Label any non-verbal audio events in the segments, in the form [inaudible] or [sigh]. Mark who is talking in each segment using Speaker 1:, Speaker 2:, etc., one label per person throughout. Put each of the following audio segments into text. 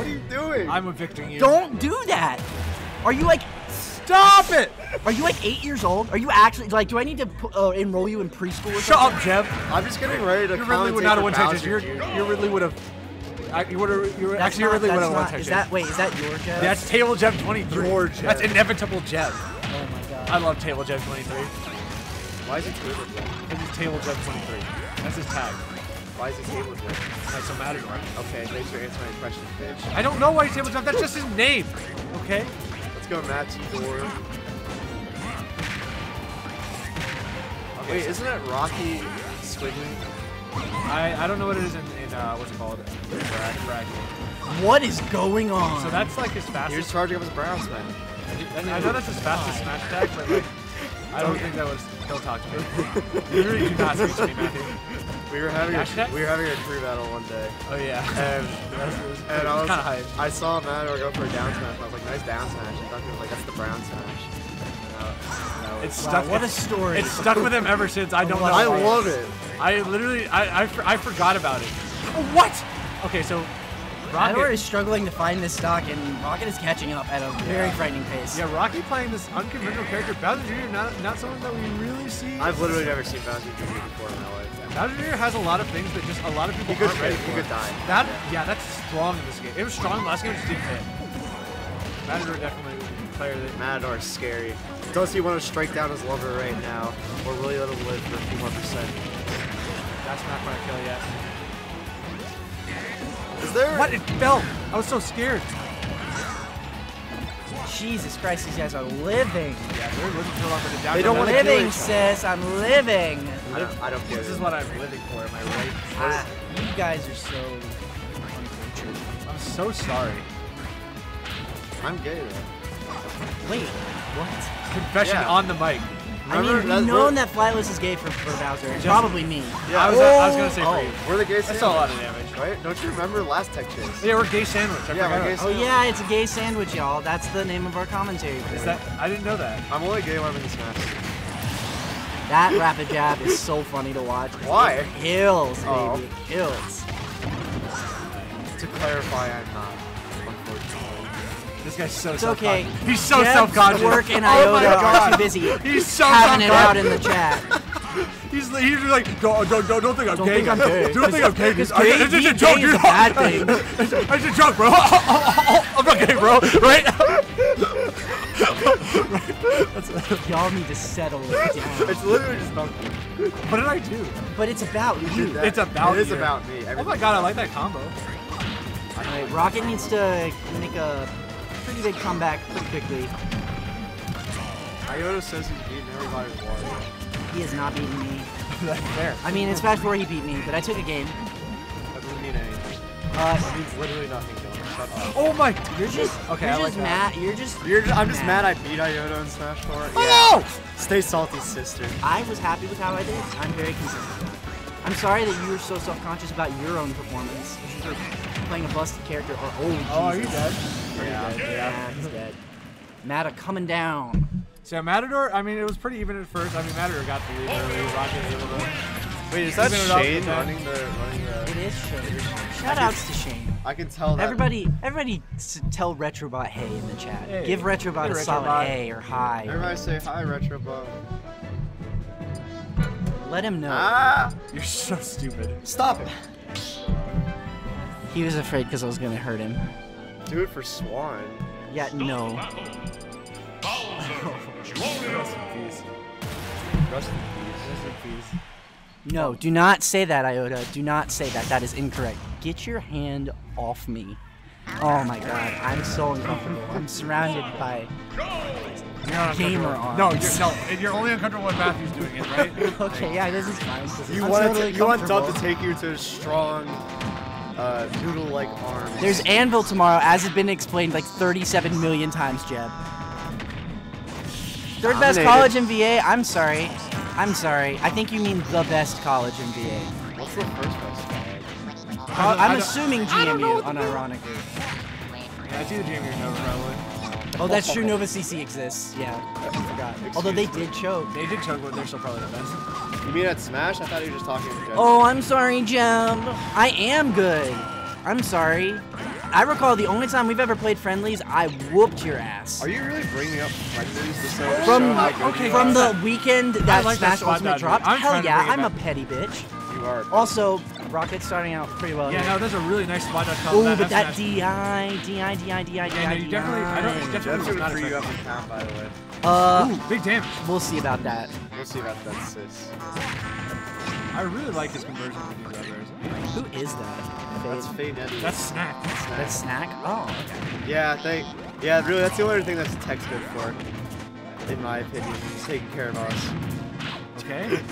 Speaker 1: What are you doing?
Speaker 2: I'm evicting you.
Speaker 3: Don't do that. Are you like?
Speaker 2: Stop it!
Speaker 3: Are you like eight years old? Are you actually like? Do I need to pu- uh, enroll you in preschool? Or
Speaker 2: Shut
Speaker 3: something?
Speaker 2: up, Jeb.
Speaker 1: I'm just getting ready to
Speaker 2: You Ridley would not have
Speaker 1: for
Speaker 2: won Texas. You're,
Speaker 1: Jr.
Speaker 2: you Ridley would have. I- You would have. You were actually
Speaker 3: not,
Speaker 2: Ridley would have won
Speaker 3: not,
Speaker 2: Texas.
Speaker 3: is that wait? Is that your Jeff?
Speaker 2: That's Table Jeb 23.
Speaker 1: Your Jeb.
Speaker 2: That's inevitable Jeb.
Speaker 3: Oh my god.
Speaker 2: I love Table Jeb 23.
Speaker 1: Why is it table Jeb?
Speaker 2: It's his Table Jeb 23. That's his tag.
Speaker 1: Why is it table Jeb?
Speaker 2: That's a matter.
Speaker 1: Okay, thanks for answering my question, bitch.
Speaker 2: I don't know why he's Table Jeb. That's just his name. Okay.
Speaker 1: Let's go, Matador. Wait, isn't that Rocky Squiggly?
Speaker 2: I, I don't know what it is in, in uh, what's it called? Brag, brag.
Speaker 3: What is going on?
Speaker 2: So that's like his
Speaker 1: He was
Speaker 2: fastest.
Speaker 1: charging up his Browns, man.
Speaker 2: I know that's his fastest smash tag, but like, I don't think that was. Don't talk to me. You really do not speak to me, Matthew.
Speaker 1: We were having a,
Speaker 2: Dash attack?
Speaker 1: we were having a crew battle one day,
Speaker 2: Oh yeah.
Speaker 1: and [laughs] and I was
Speaker 2: kind of hype.
Speaker 1: I saw Matador go for a down smash. And I was like, nice down smash. And Duncan was like, that's the Brown smash. And, uh, no,
Speaker 2: It's
Speaker 3: Wow,
Speaker 2: stuck.
Speaker 3: what a story.
Speaker 2: It's stuck with him ever since. I don't [laughs] know.
Speaker 1: I love it.
Speaker 2: I literally, I, I, I forgot about it. Oh, what? Okay, so
Speaker 3: Ador
Speaker 2: Rocket.
Speaker 3: is struggling to find this stock, and Rocket is catching up at a very frightening pace.
Speaker 2: Yeah, Rocky playing this unconventional character. Bowser Jr. not not someone that we really see.
Speaker 1: I've literally never seen Bowser Jr. before in my life.
Speaker 2: Bowser Jr. has a lot of things that just a lot of people
Speaker 1: He could,
Speaker 2: aren't ready for.
Speaker 1: he could die.
Speaker 2: That yeah, that's strong in this game. It was strong last game, it just didn't fit. Matador definitely a player that
Speaker 1: Matador is scary. Does he want to strike down his lover right now, or will he let him live for a few more percent?
Speaker 2: that's not gonna kill yet.
Speaker 1: Is there?
Speaker 2: What? It fell. I was so scared.
Speaker 3: Jesus Christ, these guys are living.
Speaker 2: Yeah, they're living for longer than down.
Speaker 1: They don't wanna
Speaker 2: that.
Speaker 3: Living, sis. I'm living.
Speaker 1: I don't, I don't get
Speaker 2: This is what I'm living for. Am I right?
Speaker 3: Ah, you guys are so unfortunate.
Speaker 2: I'm so sorry.
Speaker 1: I'm gay though.
Speaker 3: Wait, what?
Speaker 2: Confession
Speaker 1: Yeah.
Speaker 2: on the mic.
Speaker 3: I mean,
Speaker 1: Remember,
Speaker 3: we've known that Flightless is gay for, for Bowser.
Speaker 2: Just-
Speaker 3: probably me.
Speaker 1: Yeah.
Speaker 2: I was, I was gonna say
Speaker 1: Oh,
Speaker 2: for you.
Speaker 1: we're the gay
Speaker 2: That's
Speaker 1: sandwich.
Speaker 2: a lot of damage.
Speaker 1: Right? Don't you remember last tech chase?
Speaker 2: Yeah, we're gay sandwich. I
Speaker 1: Yeah, we're
Speaker 2: forgot.
Speaker 1: gay
Speaker 3: Oh yeah, it's a gay sandwich, y'all. That's the name of our commentary.
Speaker 2: Is that? I didn't know that.
Speaker 1: I'm only gay when I'm in Smash.
Speaker 3: That rapid jab is so funny to watch.
Speaker 1: Why?
Speaker 3: It kills, oh. baby.
Speaker 1: Oh.
Speaker 3: It kills.
Speaker 1: To clarify, I'm not. Unfortunately.
Speaker 2: This guy's so
Speaker 3: It's okay.
Speaker 2: He's so
Speaker 3: Jeb's
Speaker 2: self-conscious.
Speaker 3: Work and
Speaker 2: oh my
Speaker 3: Iota are
Speaker 2: god.
Speaker 3: too busy
Speaker 2: He's so
Speaker 3: having it out in the chat. [laughs]
Speaker 2: He's, he's like, don't, don't, don't, don't think I'm
Speaker 3: Don't
Speaker 2: gay.
Speaker 3: think I'm gay. [laughs]
Speaker 2: Don't think I'm gay.
Speaker 3: Because
Speaker 2: I- It's just a joke,
Speaker 3: gay is
Speaker 2: dude.
Speaker 3: a bad thing. [laughs]
Speaker 2: It's a- joke, bro. I'm not gay, bro. Right?
Speaker 3: Y'all need to settle it down.
Speaker 1: It's literally just not.
Speaker 2: What did I do?
Speaker 3: But it's about you.
Speaker 1: That-
Speaker 2: It's about
Speaker 1: It is
Speaker 2: you.
Speaker 1: about me.
Speaker 2: Oh my god, I like that combo.
Speaker 3: Alright, Rocket needs to make a pretty big comeback pretty quickly.
Speaker 1: Iota says he's beating everybody's water.
Speaker 3: He has not beaten me. [laughs]
Speaker 2: That's fair.
Speaker 3: I mean, in Smash 4 he beat me, but I took a game.
Speaker 1: That doesn't mean anything.
Speaker 3: Uh,
Speaker 1: That means literally nothing, Dylan. Shut up.
Speaker 2: Oh my.
Speaker 3: you're just,
Speaker 2: Okay,
Speaker 3: you're
Speaker 2: I like
Speaker 3: just
Speaker 2: that.
Speaker 3: mad. You're just.
Speaker 1: You're just, I'm just mad I beat Iota in Smash 4. Yeah.
Speaker 2: Oh!
Speaker 1: Stay salty, sister.
Speaker 3: I was happy with how I did. I'm very consistent. I'm sorry that you were so self-conscious about your own performance. You were playing a busted character. Or, oh, Jesus.
Speaker 2: Oh, are you dead?
Speaker 1: Yeah.
Speaker 3: Yeah, he's dead. Mata coming down.
Speaker 2: So Matador, I mean, it was pretty even at first. I mean, Matador got the lead early. Rocket was able to.
Speaker 1: Wait, is that
Speaker 2: Even without
Speaker 1: Shane
Speaker 2: the ten.
Speaker 1: running the running
Speaker 3: It
Speaker 1: the?
Speaker 3: is Shane. Shout outs to Shane.
Speaker 1: I can tell that.
Speaker 3: Everybody, everybody, tell Retrobot hey in the chat.
Speaker 2: Hey.
Speaker 3: Give Retrobot
Speaker 2: Hey,
Speaker 3: a solid
Speaker 2: Retrobot.
Speaker 3: hey or hi.
Speaker 1: Everybody say hi, Retrobot.
Speaker 3: Let him know.
Speaker 1: Ah!
Speaker 2: You're so stupid.
Speaker 1: Stop it.
Speaker 3: He was afraid because I was gonna hurt him.
Speaker 1: Do it for Swan.
Speaker 3: Yeah, no.
Speaker 2: Rest in peace.
Speaker 1: Rest in peace.
Speaker 2: Rest in peace.
Speaker 3: No, do not say that, Iota. Do not say that. That is incorrect. Get your hand off me. Oh my god, I'm so uncomfortable. I'm surrounded by.
Speaker 2: You're
Speaker 3: Gamer
Speaker 2: uncomfortable. No, you're, no, you're only uncomfortable when Matthew's doing it, right? [laughs]
Speaker 3: Okay, yeah, this is fine.
Speaker 1: You want
Speaker 3: totally
Speaker 1: to, you want Dub to take you to strong, uh, noodle-like arms.
Speaker 3: There's Anvil tomorrow, as has been explained like 37 million times, Jeb. Third best college in VA. I'm sorry. I'm sorry. I think you mean the best college in VA.
Speaker 1: What's the first best?
Speaker 2: I
Speaker 3: I'm
Speaker 2: don't-
Speaker 3: assuming
Speaker 2: I don't
Speaker 3: GMU,
Speaker 2: what the-
Speaker 3: unironically.
Speaker 2: Yeah, it's either Jamie or Nova, probably.
Speaker 3: Oh, that's true. Nova CC exists. Yeah, I forgot. Although they did choke.
Speaker 2: They did choke, but they're still probably the best.
Speaker 1: You mean at Smash? I thought you were just talking in general.
Speaker 3: Oh, I'm sorry, Jeb. I am good. I'm sorry. I recall the only time we've ever played friendlies, I whooped your ass.
Speaker 1: Are you really bringing up friendlies to so
Speaker 3: From
Speaker 1: show how
Speaker 2: okay,
Speaker 3: from the weekend that
Speaker 2: like that
Speaker 3: Smash
Speaker 2: spot
Speaker 3: Ultimate dropped?
Speaker 2: I'm
Speaker 3: Hell yeah, I'm a petty bitch.
Speaker 1: you are.
Speaker 3: Also, Rocket's starting out pretty well.
Speaker 2: Yeah,
Speaker 3: here.
Speaker 2: no, there's a really nice spot dodge
Speaker 3: Oh,
Speaker 2: combo.
Speaker 3: but that
Speaker 2: Smash-
Speaker 3: DI, DI, DI, DI,
Speaker 2: Yeah, no, you definitely. I don't. It's definitely
Speaker 1: Jeff's
Speaker 2: not
Speaker 1: gonna free you up in count, by the way.
Speaker 3: Uh,
Speaker 2: Ooh, big damage.
Speaker 3: we'll see about that.
Speaker 1: We'll see about that, sis.
Speaker 2: I really like his conversion with these others.
Speaker 3: Who is that?
Speaker 1: That's
Speaker 3: Fade?
Speaker 1: Fade Eddie.
Speaker 2: That's snack.
Speaker 3: That's Snack? Oh, okay.
Speaker 1: Yeah, they. Yeah, really, that's the only thing that's tech's good for. In my opinion, he's taking care of us.
Speaker 2: Okay. [laughs]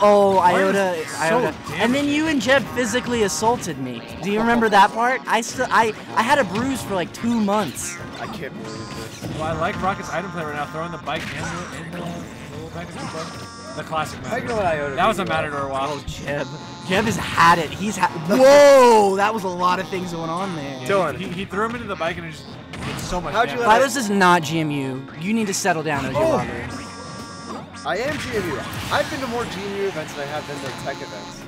Speaker 3: Oh,
Speaker 2: Why
Speaker 3: Iota,
Speaker 2: so
Speaker 3: Iota. And then you and Jeb physically assaulted me. Do you remember that part? I still, I, I had a bruise for like two months.
Speaker 1: I can't believe this.
Speaker 2: Well, I like Rocket's item play right now, throwing the bike and the, and the, the back of the. The classic
Speaker 1: I know
Speaker 2: Matador.
Speaker 1: what Iota
Speaker 2: That was a
Speaker 1: can do.
Speaker 2: Matador while.
Speaker 3: Oh, Jeb. Jeb has had it. He's had. Whoa, that was a lot of things going on there.
Speaker 1: Dylan.
Speaker 2: He, he threw him into the bike and it just did so much
Speaker 1: How'd you
Speaker 2: damage.
Speaker 1: let
Speaker 3: Filos is not GMU. You need to settle down, OJ
Speaker 1: Oh.
Speaker 3: Loggers.
Speaker 1: I am GMU. I've been to more GMU events than I have been to tech events.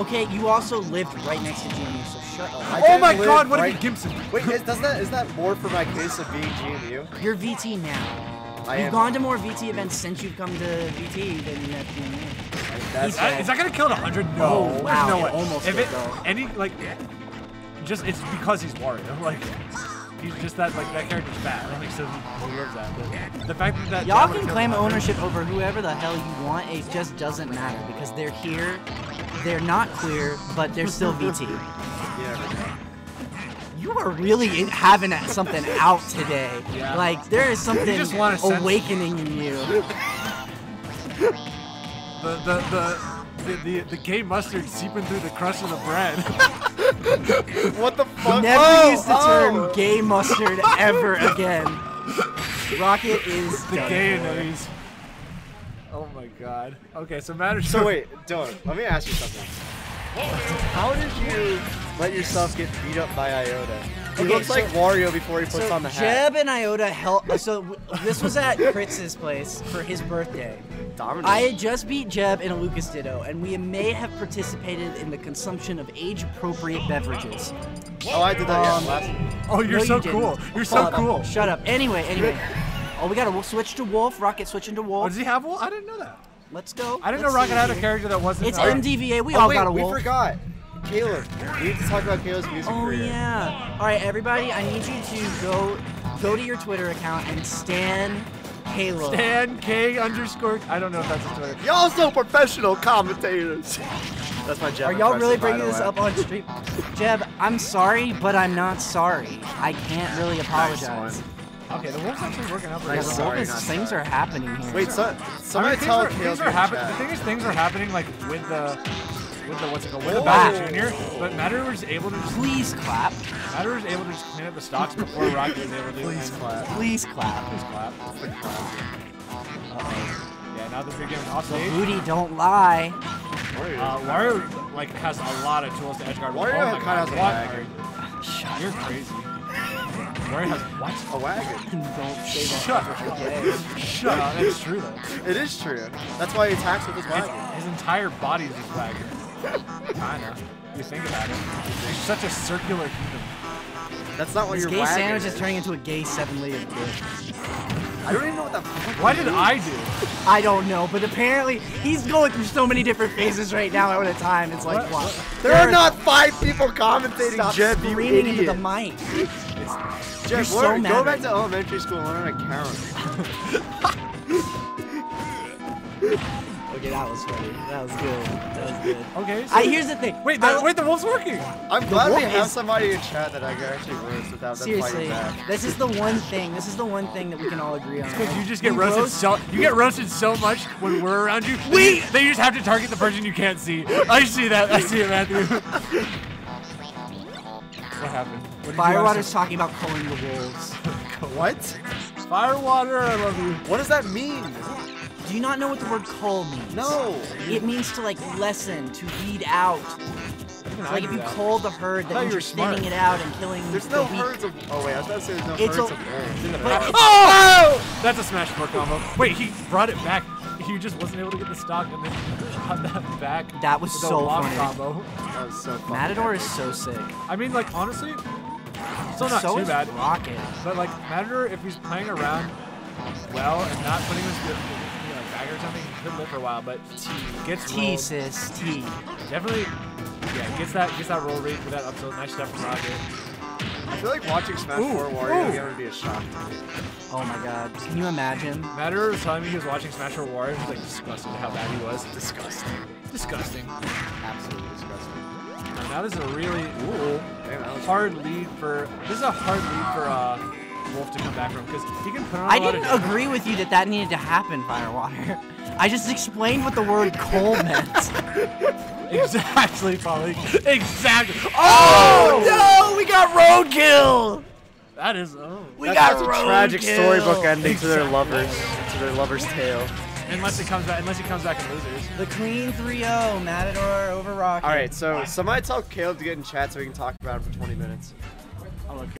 Speaker 3: Okay, you also lived right next to GMU, so shut up.
Speaker 1: I
Speaker 2: Oh my god, what
Speaker 1: right-
Speaker 2: if he Gimson?
Speaker 1: Wait, is, doesn't that is that more for my case of being GMU?
Speaker 3: You're VT now.
Speaker 1: I
Speaker 3: You've
Speaker 1: am.
Speaker 3: gone to more VT events since you've come to VT than you have GMU.
Speaker 1: That's
Speaker 2: Is that, is that gonna kill it 100? No.
Speaker 3: Oh,
Speaker 2: There's
Speaker 3: wow,
Speaker 2: no
Speaker 3: it
Speaker 2: way.
Speaker 3: almost
Speaker 2: if it,
Speaker 3: though.
Speaker 2: any, like, just, it's because he's Wario. Like, he's just that, like, that character's bad. Like, so he deserves that. But the fact that that.
Speaker 3: Y'all can claim
Speaker 2: kill 100
Speaker 3: ownership over whoever the hell you want. It just doesn't matter because they're here. They're not queer, but they're still VT.
Speaker 1: you never know.
Speaker 3: You are really in, having something out today.
Speaker 2: Yeah.
Speaker 3: Like there is something
Speaker 2: just
Speaker 3: awakening in you. [laughs]
Speaker 2: The, the, the, the, the, the gay mustard seeping through the crust of the bread. [laughs]
Speaker 1: What the fuck?
Speaker 3: Never
Speaker 1: Oh,
Speaker 3: use the
Speaker 1: oh.
Speaker 3: term gay mustard ever again. Rocket is
Speaker 2: the
Speaker 3: done.
Speaker 2: gay enemies. Oh my god. Okay, so matters.
Speaker 1: So wait, Dylan, let me ask you something. How did you let yourself get beat up by Iota? He
Speaker 3: Okay,
Speaker 1: looks like
Speaker 3: so-
Speaker 1: Wario before he puts
Speaker 3: So
Speaker 1: on the hat.
Speaker 3: Jeb and Iota helped. So this was at Kritz's place for his birthday.
Speaker 1: Dominant.
Speaker 3: I had just beat Jeb in a Lucas Ditto, and we may have participated in the consumption of age-appropriate beverages.
Speaker 1: oh, I did that
Speaker 3: Um,
Speaker 1: yeah, last.
Speaker 2: Oh, you're
Speaker 3: No,
Speaker 2: so
Speaker 3: you
Speaker 2: cool. You're so
Speaker 3: Shut up.
Speaker 2: cool.
Speaker 3: Shut up. Anyway, anyway. [laughs] Oh, we gotta we'll switch to Wolf. Rocket switching to
Speaker 2: Oh,
Speaker 3: Wolf.
Speaker 2: does he have one? I didn't know that.
Speaker 3: Let's go.
Speaker 2: I didn't
Speaker 3: Let's
Speaker 2: know Rocket had a character that wasn't.
Speaker 3: It's
Speaker 2: uh,
Speaker 3: MDVA. We
Speaker 1: oh
Speaker 3: all
Speaker 1: wait,
Speaker 3: got a wolf.
Speaker 1: we forgot. Caleb. We need to talk about Caleb's music
Speaker 3: Oh
Speaker 1: career.
Speaker 3: yeah. All right, everybody. I need you to go go to your Twitter account and stan Halo.
Speaker 2: Stan K underscore. I don't know if that's a Twitter.
Speaker 1: Y'all so professional commentators. That's my Jeb
Speaker 3: Are y'all really bringing this
Speaker 1: way.
Speaker 3: up on stream? Jeb, I'm sorry, but I'm not sorry. I can't really apologize.
Speaker 1: one.
Speaker 2: Okay, the wolf's actually working out pretty
Speaker 1: Nice
Speaker 2: well.
Speaker 1: Sorry,
Speaker 3: is- things
Speaker 1: sorry.
Speaker 3: are happening here.
Speaker 1: Wait, so,
Speaker 2: I mean,
Speaker 1: somebody tell
Speaker 2: are,
Speaker 1: Caleb
Speaker 2: things are happening. The thing is, things are happening like with the with the what's it called with the
Speaker 1: Oh.
Speaker 2: Bowser Junior. But Matador was able to just
Speaker 3: Please clap.
Speaker 2: Matador was able to just clean up the stocks before Rocket was able to.
Speaker 1: Please
Speaker 2: and-
Speaker 1: clap.
Speaker 3: Please clap.
Speaker 2: Please clap.
Speaker 1: Quick clap.
Speaker 2: Yeah, now the big game off
Speaker 3: The
Speaker 2: stage.
Speaker 3: booty don't lie.
Speaker 1: Wario.
Speaker 2: Uh, Wario like has a lot of tools to edge guard. with.
Speaker 1: Wario
Speaker 2: oh
Speaker 1: kinda has a
Speaker 2: what
Speaker 1: lag.
Speaker 2: are-
Speaker 3: Shut
Speaker 2: You're crazy. Wario has what?
Speaker 1: a wagon. [laughs]
Speaker 3: Don't say that.
Speaker 2: Shut up. Shut up. That's true though.
Speaker 1: It is true. That's why he attacks with his
Speaker 2: His,
Speaker 1: wagon.
Speaker 2: his entire body is his wagon. Kinda. You think about it. It's such a circular kingdom.
Speaker 1: That's not what
Speaker 3: This
Speaker 1: your
Speaker 3: gay
Speaker 1: wagon
Speaker 3: sandwich
Speaker 1: is.
Speaker 3: is turning into a gay seven-layered dish.
Speaker 1: I don't even know what that fuck
Speaker 2: What did I do?
Speaker 3: I don't know, but apparently he's going through so many different phases right now at a time. It's like,
Speaker 2: What?
Speaker 3: what?
Speaker 1: There are not five people commentating,
Speaker 3: Stop
Speaker 1: Jeb, you
Speaker 3: screaming into the mic.
Speaker 1: Jeb,
Speaker 3: You're so
Speaker 1: learn-
Speaker 3: mad
Speaker 1: go back to elementary school and learn how to count.
Speaker 3: Okay, that was funny. That was good. That was good.
Speaker 2: Okay. So
Speaker 3: I, here's the thing.
Speaker 2: wait, the, wait, the wolf's working.
Speaker 1: I'm glad we have
Speaker 3: is-
Speaker 1: somebody in chat that I can actually roast without them
Speaker 3: Seriously,
Speaker 1: fighting back.
Speaker 3: this is the one thing. This is the one thing that we can all agree on.
Speaker 2: Because you just get
Speaker 3: We
Speaker 2: roasted
Speaker 3: roast-
Speaker 2: so you get roasted so much when we're around you. that
Speaker 3: We-
Speaker 2: you- that just have to target the person you can't see. I see that. I see it, Matthew. [laughs] what happened? What did
Speaker 3: Firewater's talking about calling the wolves.
Speaker 1: What?
Speaker 2: Firewater, I love you.
Speaker 1: What does that mean?
Speaker 3: Do you not know what the word call means?
Speaker 1: No.
Speaker 3: It means to like lessen, to weed out. It's like if you
Speaker 2: that.
Speaker 3: called the herd,
Speaker 2: thought
Speaker 3: that
Speaker 2: you
Speaker 3: means
Speaker 2: were
Speaker 3: you're
Speaker 2: smart.
Speaker 3: thinning it out and killing
Speaker 1: There's
Speaker 3: the
Speaker 1: no
Speaker 3: weak.
Speaker 1: herds of. Oh wait, I was about to say there's no
Speaker 3: It's
Speaker 1: herds
Speaker 3: a-
Speaker 1: of wolves.
Speaker 2: Isn't it?
Speaker 3: But-
Speaker 2: oh! [laughs] That's a smash four combo. Wait, he brought it back. he just wasn't able to get the stock and then got that back.
Speaker 3: That was so
Speaker 2: lock
Speaker 3: funny.
Speaker 2: combo.
Speaker 1: That was so fun.
Speaker 3: Matador is so sick.
Speaker 2: I mean, like honestly, still not
Speaker 3: so
Speaker 2: too
Speaker 3: is
Speaker 2: bad.
Speaker 3: Rocket.
Speaker 2: But like Matador, if he's playing around well and not putting his or something, he could live for a while. But gets
Speaker 3: T
Speaker 2: rolled.
Speaker 3: sis T.
Speaker 2: Definitely, yeah, gets that gets that roll rate for that up tilt. Nice stuff from Rocket.
Speaker 1: I feel like watching Smash
Speaker 2: Ooh,
Speaker 1: 4 Wario
Speaker 2: ooh.
Speaker 1: again would be a shock to me.
Speaker 3: Oh my god. Can you imagine?
Speaker 2: Matador was telling me he was watching Smash Bros. Warriors. was like disgusted how bad he was.
Speaker 1: Disgusting.
Speaker 2: Disgusting.
Speaker 1: Absolutely disgusting.
Speaker 2: And now this is a really ooh,
Speaker 1: Damn, that was
Speaker 2: hard lead for. This is a hard lead for uh, Wolf to come back from because he can put on a
Speaker 3: I didn't
Speaker 2: of
Speaker 3: agree with you that that needed to happen, Firewater. I just explained what the word coal meant. [laughs]
Speaker 2: Exactly, Polly. Exactly.
Speaker 3: Oh, oh no, we got roadkill.
Speaker 2: That is. Oh.
Speaker 3: We
Speaker 1: That's,
Speaker 3: got
Speaker 1: that's a
Speaker 3: roadkill.
Speaker 1: tragic storybook ending to their lovers, to their lover's tale.
Speaker 2: Unless he comes back. Unless he comes back and loses.
Speaker 3: The clean 3-0, Matador over Rocket.
Speaker 1: All right, so somebody tell Caleb to get in chat so we can talk about it for 20 minutes.
Speaker 2: I'm okay.